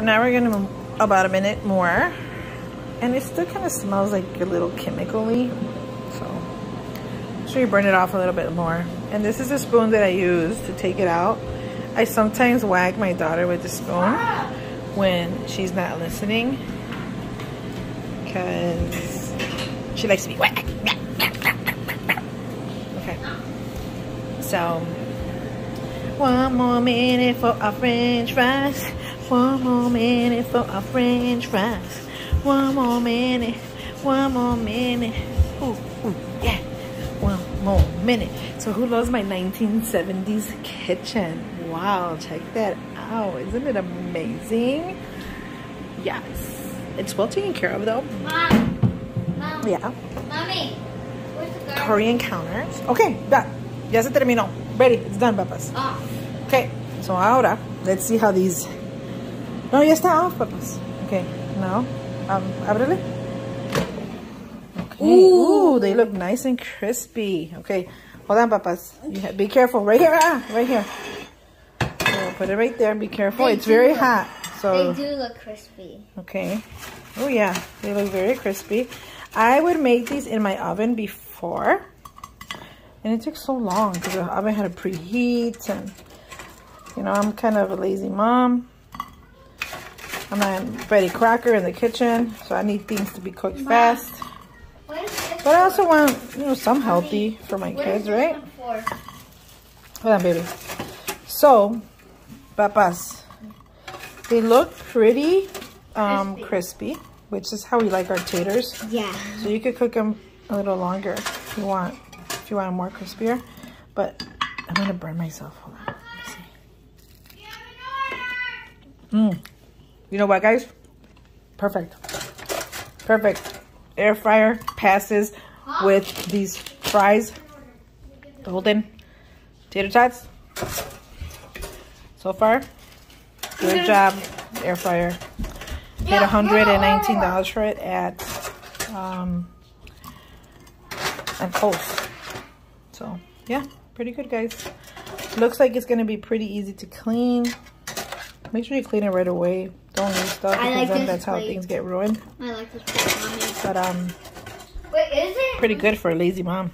Now we're gonna about a minute more, and it still kind of smells like a little chemically. So, make sure you burn it off a little bit more. And this is a spoon that I use to take it out. I sometimes whack my daughter with the spoon when she's not listening, because she likes to be whacked. Okay. So, one more minute for our French fries. One more minute for our French fries. One more minute. One more minute. Ooh, ooh, yeah. One more minute. So who loves my 1970s kitchen? Wow, check that out. Isn't it amazing? Yes. It's well taken care of though. Mom. Mom. Yeah. Mommy. Where's the garbage? Corian counters. Okay, done. Ya se terminó. Ready. It's done, papas. Off. Okay, so ahora, let's see how these... No, ya está off, papas. Okay, now, um, ábrele. Okay. Ooh, they look nice and crispy. Okay, hold on, papas. You ha- be careful. Right here, ah, right here. So put it right there. And be careful. They it's very look- hot. So, They do look crispy. okay. Oh, yeah, they look very crispy. I would make these in my oven before. And it took so long because the oven had to preheat and you know, I'm kind of a lazy mom. I'm not Betty Crocker in the kitchen, so I need things to be cooked fast. Is this But I also want, you know, some healthy for my kids, right? for? Hold on, baby. So, papas, they look pretty um, crispy, which is how we like our taters. Yeah. So you could cook them a little longer if you want, if you want them more crispier. But I'm gonna burn myself. Hold on. Let me see. Mm. You know what, guys? Perfect. Perfect. Air fryer passes with these fries. Golden tater tots. So far, good job, air fryer. Paid $119 for it at um, at Kohl's. So, yeah, pretty good, guys. Looks like it's going to be pretty easy to clean. Make sure you clean it right away. Don't leave stuff I because like then this that's how things get ruined. I like this plate, mommy. But um, Wait, is it? pretty good for a lazy mom.